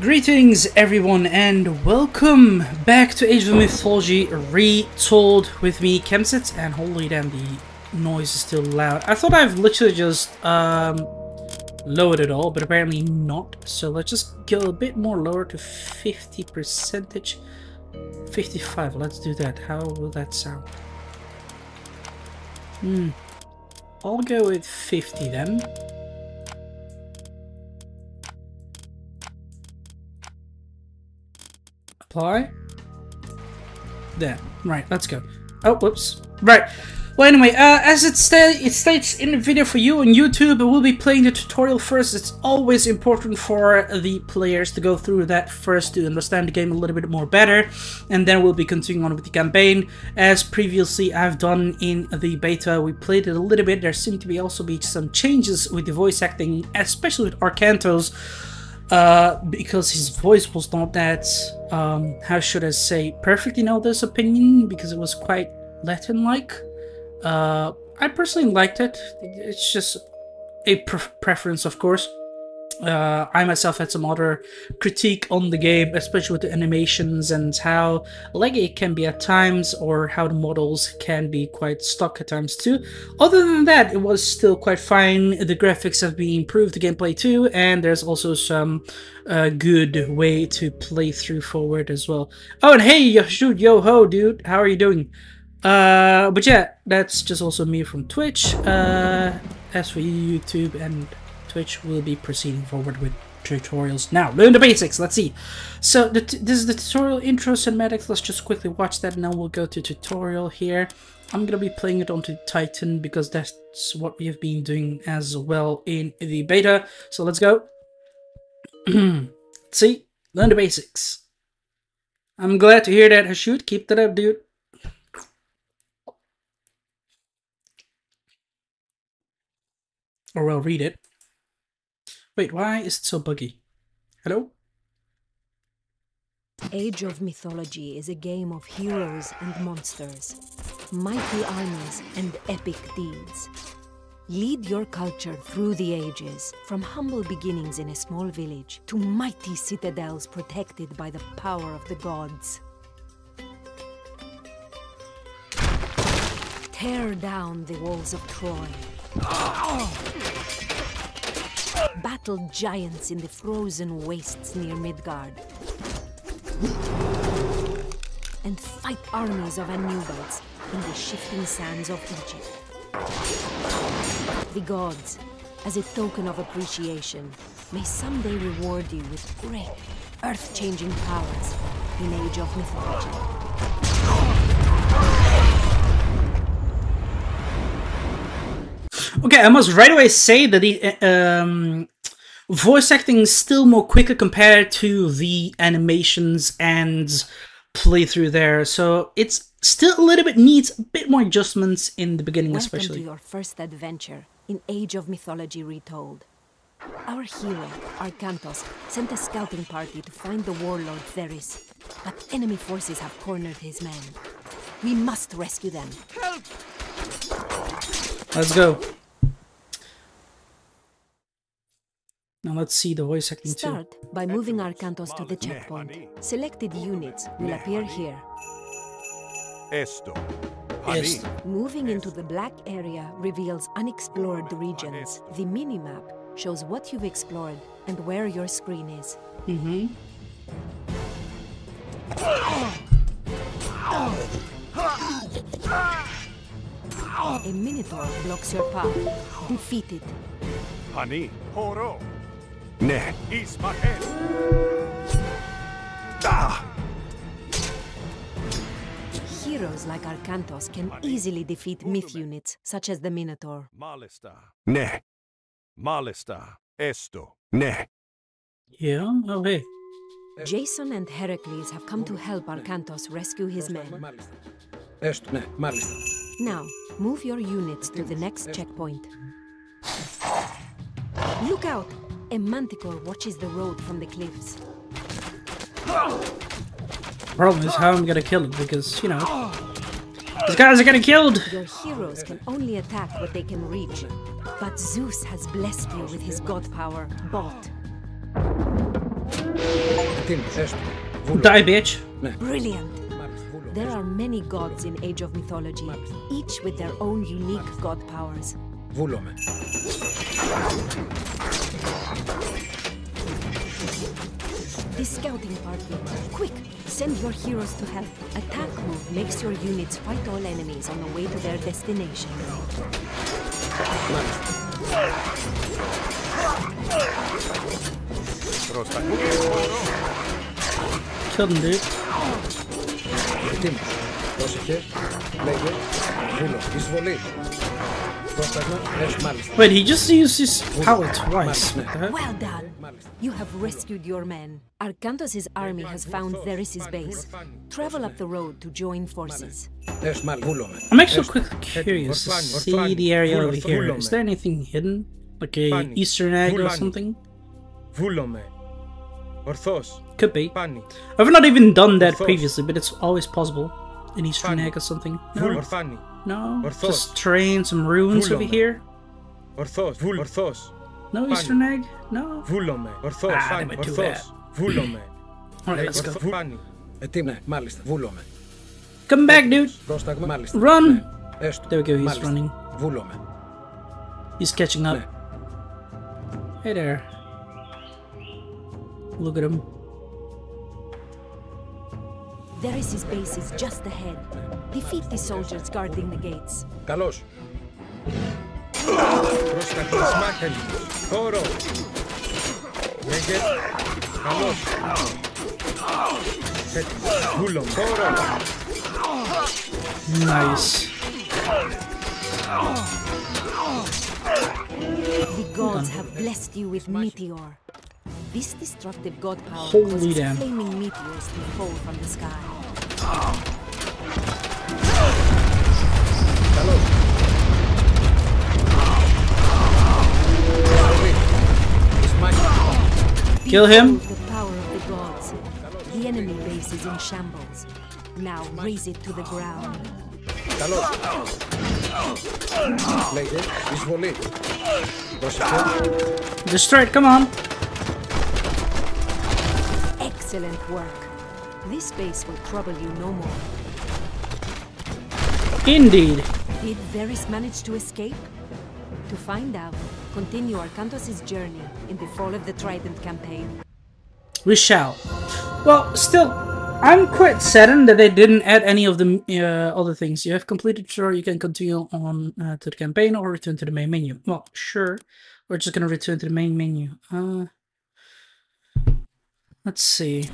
Greetings everyone and welcome back to Age of Mythology Retold with me, Kemsyt, and holy damn the noise is still loud. I thought I've literally just um, lowered it all, but apparently not. So let's just go a bit more lower to 50 percentage. 55, let's do that. How will that sound? Hmm. I'll go with 50 then. Apply. There. Right, let's go. Oh, whoops. Right. Well, anyway, uh, as it, sta it states in the video for you on YouTube, we'll be playing the tutorial first. It's always important for the players to go through that first to understand the game a little bit more better, and then we'll be continuing on with the campaign. As previously I've done in the beta, we played it a little bit. There seem to be also be some changes with the voice acting, especially with Arkantos, uh, because his voice was not that, um, how should I say, perfect in Elder's opinion, because it was quite Latin-like. Uh, I personally liked it. It's just a pre preference, of course. Uh, I myself had some other critique on the game, especially with the animations and how laggy it can be at times, or how the models can be quite stuck at times too. Other than that, it was still quite fine. The graphics have been improved, the gameplay too, and there's also some uh, good way to play through forward as well. Oh, and hey, shoot, yo ho, dude, how are you doing? Uh, but yeah, that's just also me from Twitch. Uh, as for YouTube and Twitch, we'll be proceeding forward with tutorials now. Learn the basics, let's see. So this is the tutorial intro cinematics. Let's just quickly watch that and then we'll go to tutorial here. I'm gonna be playing it onto Titan because that's what we have been doing as well in the beta. So let's go. see, learn the basics. I'm glad to hear that, Hashut. Keep that up, dude. Or I'll read it. Wait, why is it so buggy? Hello? Age of Mythology is a game of heroes and monsters, mighty armies and epic deeds. Lead your culture through the ages, from humble beginnings in a small village to mighty citadels protected by the power of the gods. Tear down the walls of Troy. Battle giants in the frozen wastes near Midgard. And fight armies of Anubites in the shifting sands of Egypt. The gods, as a token of appreciation, may someday reward you with great, earth-changing powers in Age of Mythology. Okay, I must right away say that the um, voice acting is still more quicker compared to the animations and playthrough there. So it's still a little bit needs a bit more adjustments in the beginning, Welcome especially. to your first adventure in Age of Mythology Retold. Our hero, Arkantos, sent a scouting party to find the warlord Theris, but enemy forces have cornered his men. We must rescue them. Help! Let's go. Now let's see the voice acting too. Start by moving Arkantos to the checkpoint. Selected units will appear here. Esto. Yes. Hani. Moving into the black area reveals unexplored regions. The minimap shows what you've explored and where your screen is. Mm-hmm. A Minotaur blocks your path. Defeat it. Hani. Horo. Ne. Ismael. Ah. Heroes like Arkantos can easily defeat myth units, such as the Minotaur. Malista. Ne. Malista. Esto. Ne. Yeah. Hey. Jason and Heracles have come to help Arkantos rescue his men. Esto, ne, maalista. Now, move your units to the next checkpoint. Look out! A manticore watches the road from the cliffs. Problem is how I'm gonna kill it because, you know, these guys are getting killed! Your heroes can only attack what they can reach. But Zeus has blessed you with his god power, Bolt. Die, bitch! Brilliant! There are many gods in Age of Mythology, each with their own unique god powers. Volume. This scouting party, quick! Send your heroes to help. Attack move makes your units fight all enemies on the way to their destination. Προσταγή χορό. Killed him, dude. Ετοίμος. Πρόσεχε. Λέγε. Βούλο. Εισβολή. Wait, he just used his power twice. Well done. You have rescued your men. Arkantos' army has found Theris' base. Travel up the road to join forces. I'm actually quite curious to see the area over here. Is there anything hidden? Like a eastern egg or something? Could be. I've not even done that previously, but it's always possible An Eastern Fine. egg or something. Βούλο. No, Ορφάνι. no, Orthos. just train some runes over Βούλομαι. here. Ορθός. Βούλο. Ορθός. No Fine. Eastern egg. No. Βούλο με. Ορθός. Ah, Φάνη. they might do Ορθός. Βούλο με. All right, Λέγε. let's go. Ορθό- Φάνη. Ετοίμο. Ναι. Μάλιστα. Βούλο με. Come back, dude. Πρόσταγμα. Μάλιστα. Run. Ναι. Έστω. There we go. He's Μάλιστα. running. Βούλο με. He's catching up. Ναι. Hey there. Look at him. Theris' base is just ahead. Defeat the soldiers guarding the gates. Καλώς. Προστατισμάκελ. Χώρο. Λέγε. Καλώς. Έτοιμο. Βούλο με. Χώρο. Nice. The gods have blessed you with Meteor. This destructive god power Holy causes damn. flaming meteors to fall from the sky. Hello. Kill him. The power of the gods. The enemy base is in shambles. Now raze it to the ground. Καλό. Destroy it, come on. Excellent work. This base will trouble you no more. Indeed. Did Varys manage to escape? To find out, continue Arkantos' journey in the Fall of the Trident campaign. We shall. Well, still, I'm quite saddened that they didn't add any of the uh, other things. You have completed sure you can continue on uh, to the campaign or return to the main menu. Well, sure. We're just gonna return to the main menu. Uh, let's see.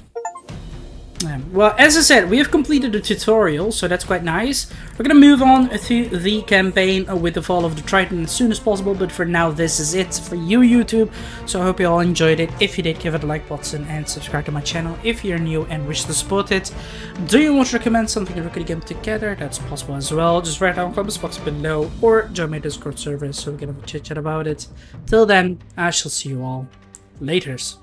Well, as I said, we have completed the tutorial, so that's quite nice. We're gonna move on to the campaign with the Fall of the Trident as soon as possible, but for now, this is it for you, YouTube. So I hope you all enjoyed it. If you did, give it a like button and subscribe to my channel if you're new and wish to support it. Do you want to recommend something we could game together? That's possible as well. Just write down in the comments box below or join my Discord server so we can have a chit chat about it. Till then, I shall see you all laters.